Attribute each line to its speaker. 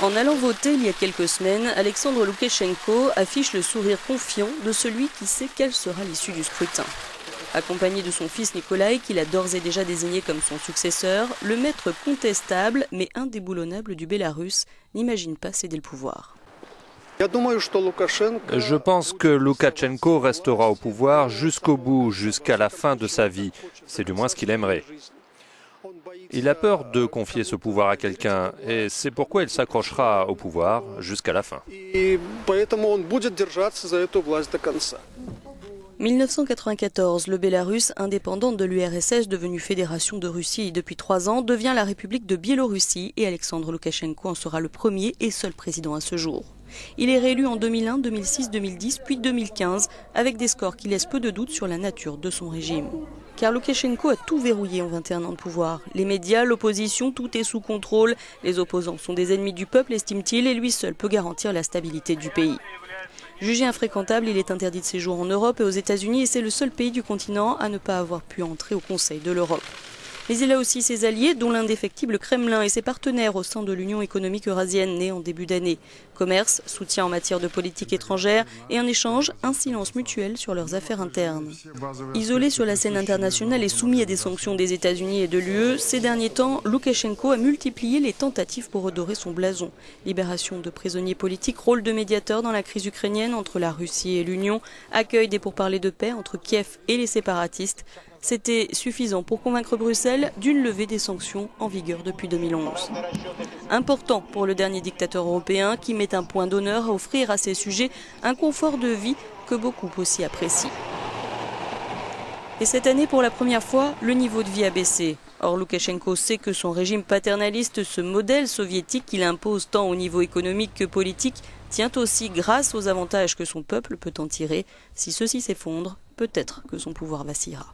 Speaker 1: En allant voter il y a quelques semaines, Alexandre Loukachenko affiche le sourire confiant de celui qui sait quelle sera l'issue du scrutin. Accompagné de son fils Nikolai, qu'il a d'ores et déjà désigné comme son successeur, le maître contestable mais indéboulonnable du Bélarus n'imagine pas céder le pouvoir.
Speaker 2: Je pense que Loukachenko restera au pouvoir jusqu'au bout, jusqu'à la fin de sa vie. C'est du moins ce qu'il aimerait. Il a peur de confier ce pouvoir à quelqu'un et c'est pourquoi il s'accrochera au pouvoir jusqu'à la fin.
Speaker 1: 1994, le Bélarus, indépendant de l'URSS, devenu fédération de Russie depuis trois ans, devient la République de Biélorussie et Alexandre Loukachenko en sera le premier et seul président à ce jour. Il est réélu en 2001, 2006, 2010 puis 2015 avec des scores qui laissent peu de doute sur la nature de son régime. Car Loukachenko a tout verrouillé en 21 ans de pouvoir. Les médias, l'opposition, tout est sous contrôle. Les opposants sont des ennemis du peuple, estime-t-il, et lui seul peut garantir la stabilité du pays. Jugé infréquentable, il est interdit de séjour en Europe et aux États-Unis et c'est le seul pays du continent à ne pas avoir pu entrer au Conseil de l'Europe. Mais il a aussi ses alliés, dont l'indéfectible Kremlin et ses partenaires au sein de l'Union économique eurasienne née en début d'année. Commerce, soutien en matière de politique étrangère et en échange, un silence mutuel sur leurs affaires internes. Isolé sur la scène internationale et soumis à des sanctions des États-Unis et de l'UE, ces derniers temps, Loukachenko a multiplié les tentatives pour redorer son blason. Libération de prisonniers politiques, rôle de médiateur dans la crise ukrainienne entre la Russie et l'Union, accueil des pourparlers de paix entre Kiev et les séparatistes. C'était suffisant pour convaincre Bruxelles d'une levée des sanctions en vigueur depuis 2011. Important pour le dernier dictateur européen qui met un point d'honneur à offrir à ses sujets un confort de vie que beaucoup aussi apprécient. Et cette année, pour la première fois, le niveau de vie a baissé. Or, Loukachenko sait que son régime paternaliste, ce modèle soviétique qu'il impose tant au niveau économique que politique, tient aussi grâce aux avantages que son peuple peut en tirer. Si ceux-ci s'effondrent, peut-être que son pouvoir vacillera.